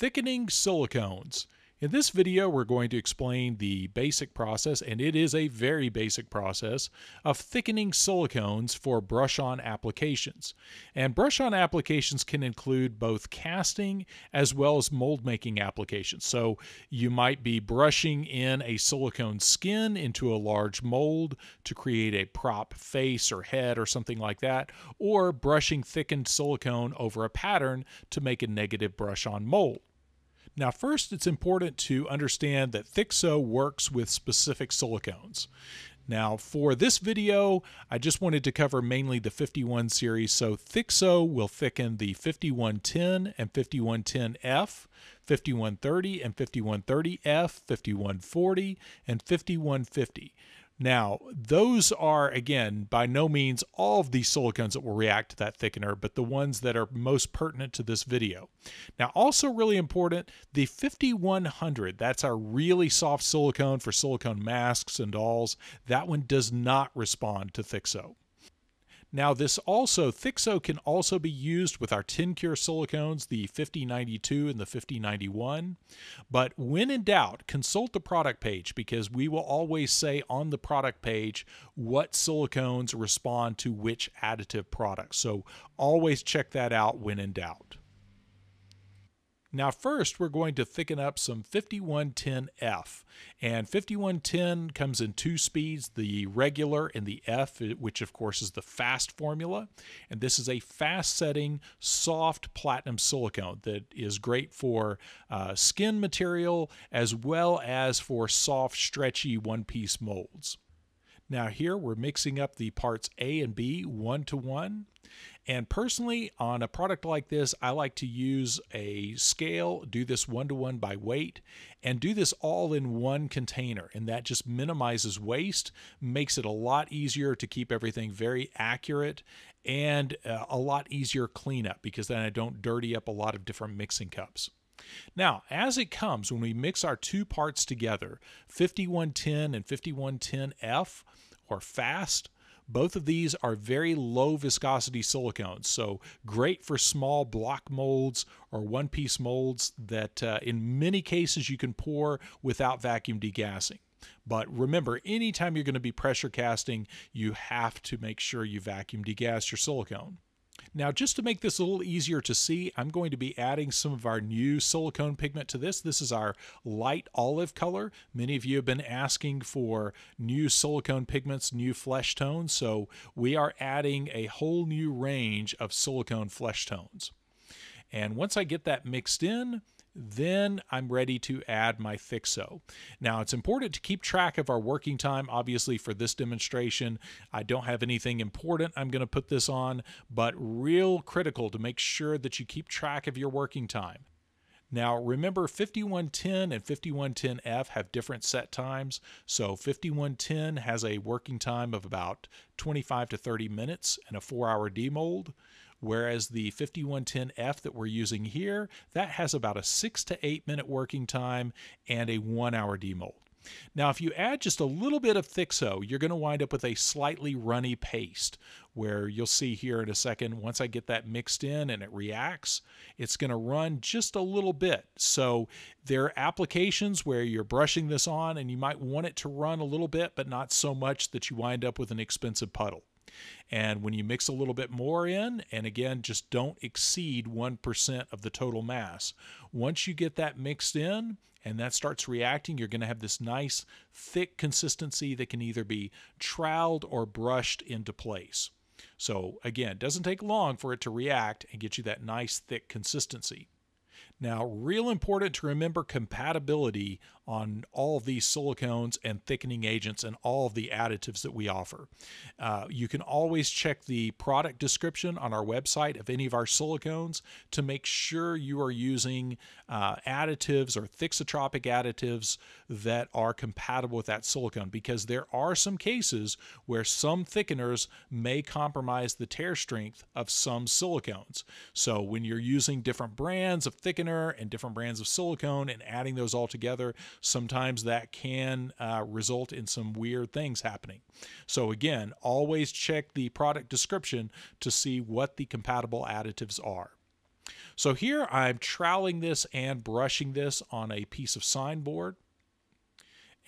Thickening silicones. In this video, we're going to explain the basic process, and it is a very basic process, of thickening silicones for brush-on applications. And brush-on applications can include both casting as well as mold-making applications. So you might be brushing in a silicone skin into a large mold to create a prop face or head or something like that, or brushing thickened silicone over a pattern to make a negative brush-on mold. Now, first, it's important to understand that Thixo works with specific silicones. Now, for this video, I just wanted to cover mainly the 51 series. So, Thixo will thicken the 5110 and 5110F, 5130 and 5130F, 5140 and 5150. Now, those are, again, by no means all of these silicones that will react to that thickener, but the ones that are most pertinent to this video. Now, also really important, the 5100, that's our really soft silicone for silicone masks and dolls, that one does not respond to Thixo. Now this also, Thixo can also be used with our TinCure silicones, the 5092 and the 5091. But when in doubt, consult the product page because we will always say on the product page what silicones respond to which additive product. So always check that out when in doubt. Now first we're going to thicken up some 5110F and 5110 comes in two speeds, the regular and the F which of course is the fast formula. And this is a fast setting soft platinum silicone that is great for uh, skin material as well as for soft stretchy one piece molds. Now here we're mixing up the parts A and B one to one and personally, on a product like this, I like to use a scale, do this one to one by weight, and do this all in one container. And that just minimizes waste, makes it a lot easier to keep everything very accurate, and uh, a lot easier cleanup because then I don't dirty up a lot of different mixing cups. Now, as it comes, when we mix our two parts together, 5110 and 5110F, or fast, both of these are very low viscosity silicones, so great for small block molds or one piece molds that uh, in many cases you can pour without vacuum degassing. But remember, anytime you're going to be pressure casting, you have to make sure you vacuum degas your silicone. Now, just to make this a little easier to see, I'm going to be adding some of our new silicone pigment to this. This is our light olive color. Many of you have been asking for new silicone pigments, new flesh tones, so we are adding a whole new range of silicone flesh tones. And once I get that mixed in, then I'm ready to add my Thixo. Now it's important to keep track of our working time. Obviously for this demonstration, I don't have anything important I'm going to put this on, but real critical to make sure that you keep track of your working time. Now remember 5110 and 5110F have different set times. So 5110 has a working time of about 25 to 30 minutes and a 4 hour demold whereas the 5110F that we're using here, that has about a six to eight minute working time and a one hour demold. Now, if you add just a little bit of Thixo, you're going to wind up with a slightly runny paste where you'll see here in a second, once I get that mixed in and it reacts, it's going to run just a little bit. So there are applications where you're brushing this on and you might want it to run a little bit, but not so much that you wind up with an expensive puddle. And when you mix a little bit more in, and again, just don't exceed 1% of the total mass. Once you get that mixed in and that starts reacting, you're going to have this nice thick consistency that can either be troweled or brushed into place. So again, it doesn't take long for it to react and get you that nice thick consistency. Now, real important to remember compatibility on all of these silicones and thickening agents and all of the additives that we offer. Uh, you can always check the product description on our website of any of our silicones to make sure you are using uh, additives or thixotropic additives that are compatible with that silicone because there are some cases where some thickeners may compromise the tear strength of some silicones. So when you're using different brands of thickener and different brands of silicone and adding those all together, sometimes that can uh, result in some weird things happening. So, again, always check the product description to see what the compatible additives are. So here I'm troweling this and brushing this on a piece of sign board.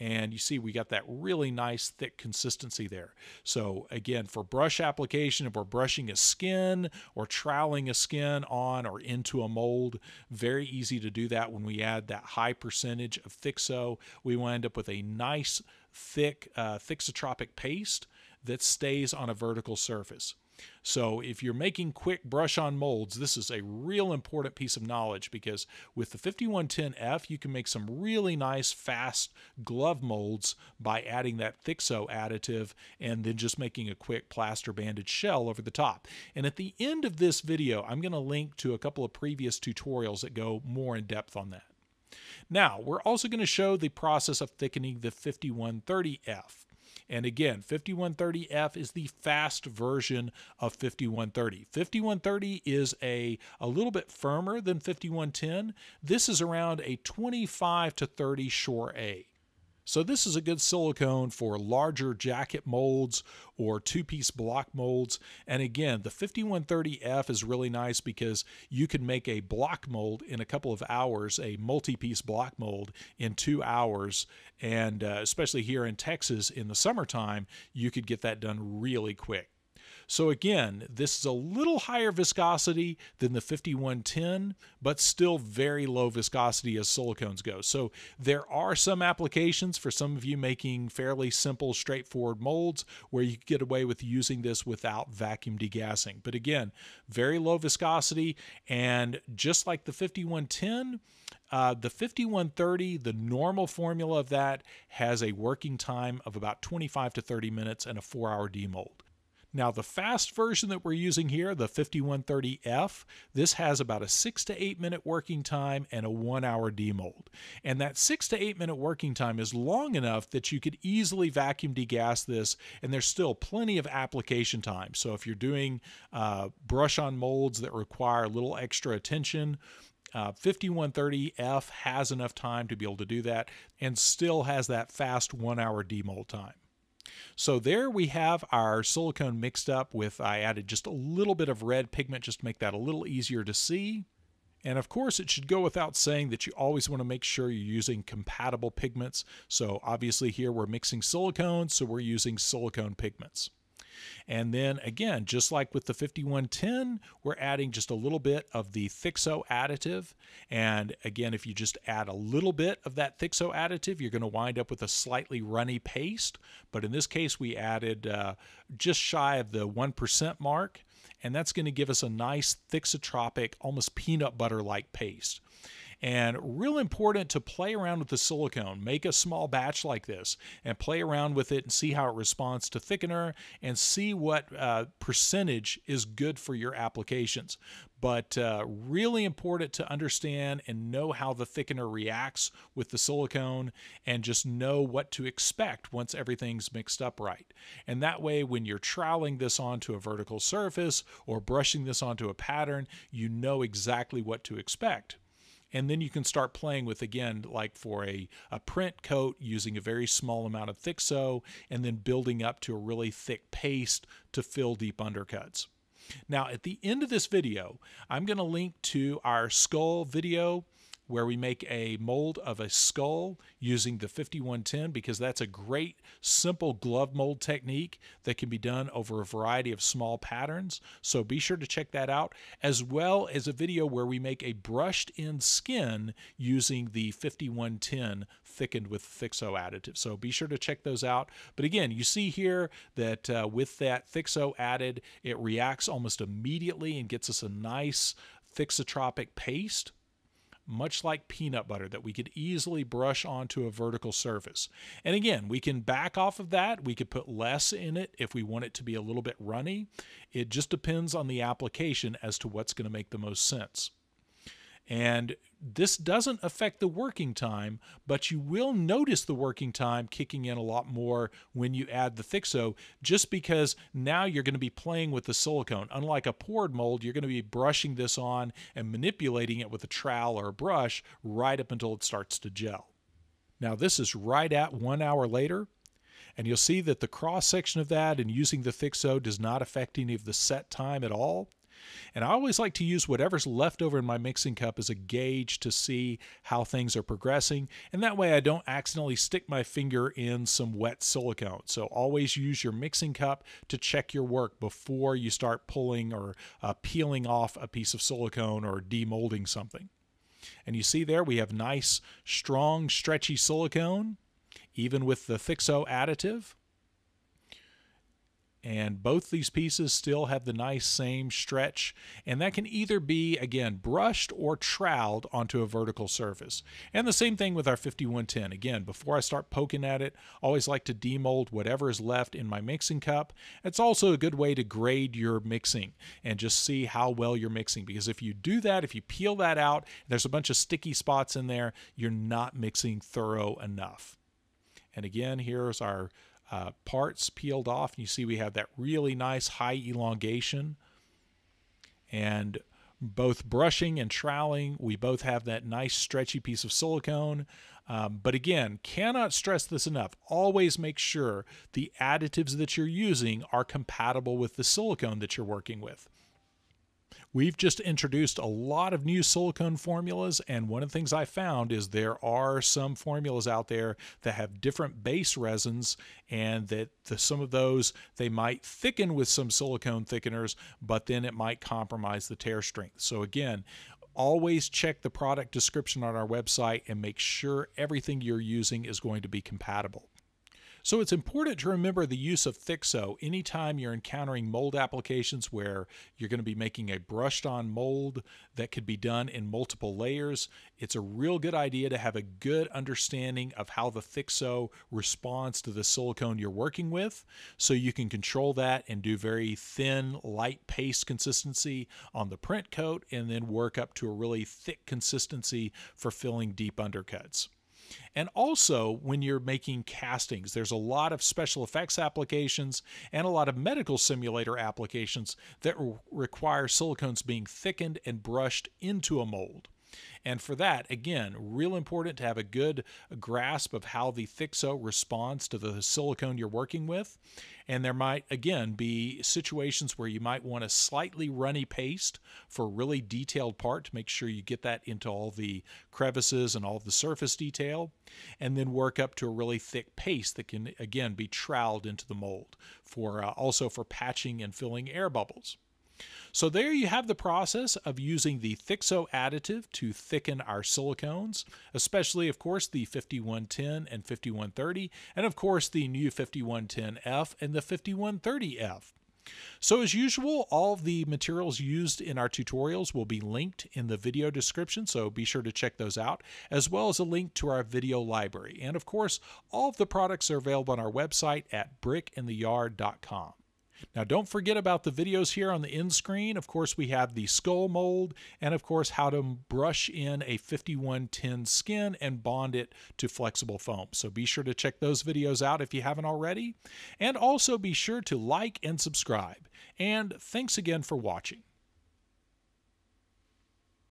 And you see we got that really nice thick consistency there. So again, for brush application, if we're brushing a skin or troweling a skin on or into a mold, very easy to do that when we add that high percentage of Thixo. We wind up with a nice thick uh, thixotropic paste that stays on a vertical surface. So if you're making quick brush on molds, this is a real important piece of knowledge because with the 5110F, you can make some really nice fast glove molds by adding that Thixo additive and then just making a quick plaster banded shell over the top. And at the end of this video, I'm going to link to a couple of previous tutorials that go more in depth on that. Now, we're also going to show the process of thickening the 5130F. And again, 5130F is the fast version of 5130. 5130 is a, a little bit firmer than 5110. This is around a 25 to 30 Shore A. So this is a good silicone for larger jacket molds or two-piece block molds. And again, the 5130F is really nice because you can make a block mold in a couple of hours, a multi-piece block mold in two hours. And uh, especially here in Texas in the summertime, you could get that done really quick. So again, this is a little higher viscosity than the 5110, but still very low viscosity as silicones go. So there are some applications for some of you making fairly simple, straightforward molds where you get away with using this without vacuum degassing. But again, very low viscosity, and just like the 5110, uh, the 5130, the normal formula of that, has a working time of about 25 to 30 minutes and a four hour demold. Now, the fast version that we're using here, the 5130F, this has about a six to eight minute working time and a one hour demold. And that six to eight minute working time is long enough that you could easily vacuum degas this, and there's still plenty of application time. So if you're doing uh, brush on molds that require a little extra attention, uh, 5130F has enough time to be able to do that and still has that fast one hour demold time. So there we have our silicone mixed up with, I added just a little bit of red pigment just to make that a little easier to see. And of course, it should go without saying that you always want to make sure you're using compatible pigments. So obviously here we're mixing silicone, so we're using silicone pigments. And then again, just like with the 5110, we're adding just a little bit of the Thixo additive. And again, if you just add a little bit of that Thixo additive, you're going to wind up with a slightly runny paste. But in this case, we added uh, just shy of the 1% mark. And that's going to give us a nice thixotropic, almost peanut butter like paste. And real important to play around with the silicone. Make a small batch like this and play around with it and see how it responds to thickener and see what uh, percentage is good for your applications. But uh, really important to understand and know how the thickener reacts with the silicone and just know what to expect once everything's mixed up right. And that way, when you're troweling this onto a vertical surface or brushing this onto a pattern, you know exactly what to expect and then you can start playing with again like for a, a print coat using a very small amount of thick Thixo and then building up to a really thick paste to fill deep undercuts. Now at the end of this video I'm going to link to our skull video where we make a mold of a skull using the 5110 because that's a great simple glove mold technique that can be done over a variety of small patterns. So be sure to check that out as well as a video where we make a brushed in skin using the 5110 thickened with Thixo additive. So be sure to check those out. But again, you see here that uh, with that Thixo added, it reacts almost immediately and gets us a nice thixotropic paste much like peanut butter that we could easily brush onto a vertical surface. And again, we can back off of that. We could put less in it if we want it to be a little bit runny. It just depends on the application as to what's going to make the most sense. And this doesn't affect the working time, but you will notice the working time kicking in a lot more when you add the Thixo, just because now you're going to be playing with the silicone. Unlike a poured mold, you're going to be brushing this on and manipulating it with a trowel or a brush right up until it starts to gel. Now this is right at one hour later, and you'll see that the cross section of that and using the Thixo does not affect any of the set time at all. And I always like to use whatever's left over in my mixing cup as a gauge to see how things are progressing. And that way I don't accidentally stick my finger in some wet silicone. So always use your mixing cup to check your work before you start pulling or uh, peeling off a piece of silicone or demolding something. And you see there we have nice, strong, stretchy silicone, even with the Thixo additive. And both these pieces still have the nice same stretch, and that can either be, again, brushed or troweled onto a vertical surface. And the same thing with our 5110. Again, before I start poking at it, always like to demold whatever is left in my mixing cup. It's also a good way to grade your mixing and just see how well you're mixing, because if you do that, if you peel that out, there's a bunch of sticky spots in there, you're not mixing thorough enough. And again, here's our uh, parts peeled off. And You see we have that really nice high elongation. And both brushing and troweling, we both have that nice stretchy piece of silicone. Um, but again, cannot stress this enough. Always make sure the additives that you're using are compatible with the silicone that you're working with. We've just introduced a lot of new silicone formulas, and one of the things I found is there are some formulas out there that have different base resins, and that the, some of those they might thicken with some silicone thickeners, but then it might compromise the tear strength. So, again, always check the product description on our website and make sure everything you're using is going to be compatible. So it's important to remember the use of Thixo anytime you're encountering mold applications where you're going to be making a brushed on mold that could be done in multiple layers. It's a real good idea to have a good understanding of how the Thixo responds to the silicone you're working with so you can control that and do very thin, light paste consistency on the print coat and then work up to a really thick consistency for filling deep undercuts. And also, when you're making castings, there's a lot of special effects applications and a lot of medical simulator applications that re- require silicones being thickened and brushed into a mold. And for that, again, real important to have a good grasp of how the Thixo responds to the silicone you're working with. And there might, again, be situations where you might want a slightly runny paste for a really detailed part to make sure you get that into all the crevices and all the surface detail. And then work up to a really thick paste that can, again, be troweled into the mold for uh, also for patching and filling air bubbles. So there you have the process of using the Thixo additive to thicken our silicones, especially, of course, the 5110 and 5130, and of course the new 5110F and the 5130F. So as usual, all the materials used in our tutorials will be linked in the video description, so be sure to check those out, as well as a link to our video library. And of course, all of the products are available on our website at brickintheyard.com. Now don't forget about the videos here on the end screen. Of course, we have the skull mold and of course how to brush in a 5110 skin and bond it to flexible foam. So be sure to check those videos out if you haven't already. And also be sure to like and subscribe. And thanks again for watching.